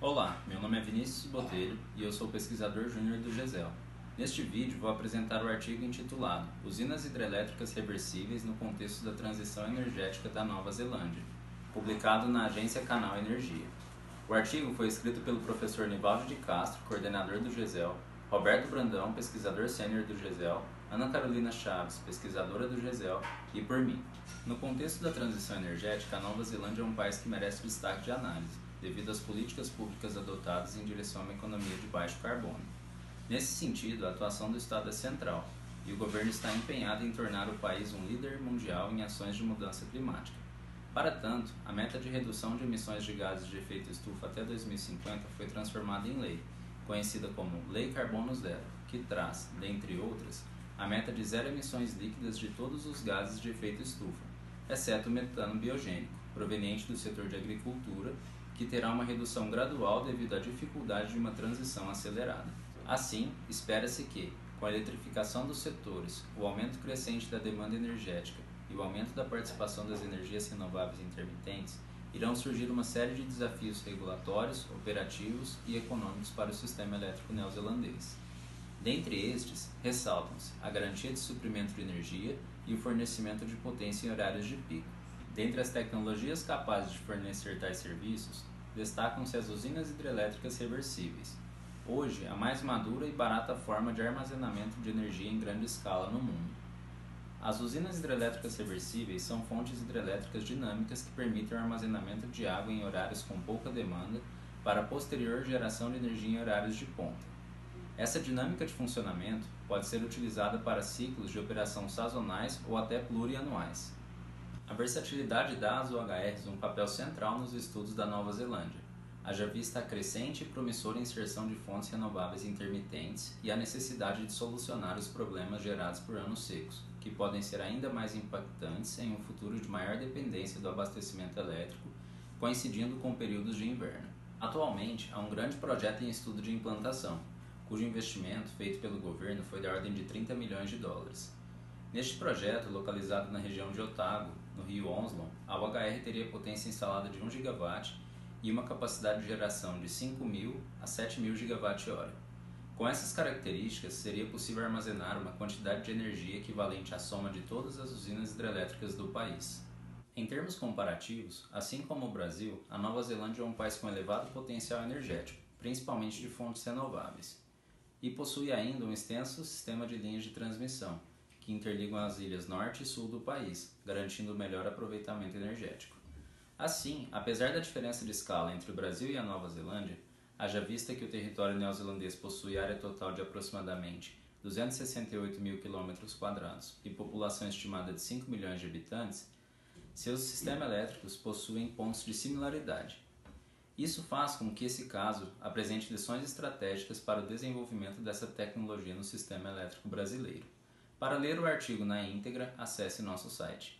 Olá, meu nome é Vinícius Botelho e eu sou pesquisador júnior do GESEL. Neste vídeo vou apresentar o artigo intitulado Usinas hidrelétricas reversíveis no contexto da transição energética da Nova Zelândia, publicado na agência Canal Energia. O artigo foi escrito pelo professor Nivaldo de Castro, coordenador do GESEL, Roberto Brandão, pesquisador sênior do GESEL, Ana Carolina Chaves, pesquisadora do GESEL, e por mim. No contexto da transição energética, a Nova Zelândia é um país que merece destaque de análise devido às políticas públicas adotadas em direção a uma economia de baixo carbono. Nesse sentido, a atuação do Estado é central e o governo está empenhado em tornar o país um líder mundial em ações de mudança climática. Para tanto, a meta de redução de emissões de gases de efeito estufa até 2050 foi transformada em lei, conhecida como Lei Carbono Zero, que traz, dentre outras, a meta de zero emissões líquidas de todos os gases de efeito estufa, exceto o metano biogênico, proveniente do setor de agricultura que terá uma redução gradual devido à dificuldade de uma transição acelerada. Assim, espera-se que, com a eletrificação dos setores, o aumento crescente da demanda energética e o aumento da participação das energias renováveis intermitentes, irão surgir uma série de desafios regulatórios, operativos e econômicos para o sistema elétrico neozelandês. Dentre estes, ressaltam-se a garantia de suprimento de energia e o fornecimento de potência em horários de pico, Dentre as tecnologias capazes de fornecer tais serviços, destacam-se as usinas hidrelétricas reversíveis, hoje a mais madura e barata forma de armazenamento de energia em grande escala no mundo. As usinas hidrelétricas reversíveis são fontes hidrelétricas dinâmicas que permitem o armazenamento de água em horários com pouca demanda para posterior geração de energia em horários de ponta. Essa dinâmica de funcionamento pode ser utilizada para ciclos de operação sazonais ou até plurianuais. A versatilidade dá às UHRs um papel central nos estudos da Nova Zelândia, haja vista a crescente e promissora inserção de fontes renováveis intermitentes e a necessidade de solucionar os problemas gerados por anos secos, que podem ser ainda mais impactantes em um futuro de maior dependência do abastecimento elétrico, coincidindo com períodos de inverno. Atualmente, há um grande projeto em estudo de implantação, cujo investimento feito pelo governo foi da ordem de 30 milhões de dólares. Neste projeto, localizado na região de Otago, no rio Onslow, a UHR teria potência instalada de 1 GW e uma capacidade de geração de 5.000 a 7.000 GWh. Com essas características, seria possível armazenar uma quantidade de energia equivalente à soma de todas as usinas hidrelétricas do país. Em termos comparativos, assim como o Brasil, a Nova Zelândia é um país com elevado potencial energético, principalmente de fontes renováveis, e possui ainda um extenso sistema de linhas de transmissão, que interligam as ilhas norte e sul do país, garantindo melhor aproveitamento energético. Assim, apesar da diferença de escala entre o Brasil e a Nova Zelândia, haja vista que o território neozelandês possui área total de aproximadamente 268 mil quilômetros quadrados e população estimada de 5 milhões de habitantes, seus sistemas elétricos possuem pontos de similaridade. Isso faz com que esse caso apresente lições estratégicas para o desenvolvimento dessa tecnologia no sistema elétrico brasileiro. Para ler o artigo na íntegra, acesse nosso site.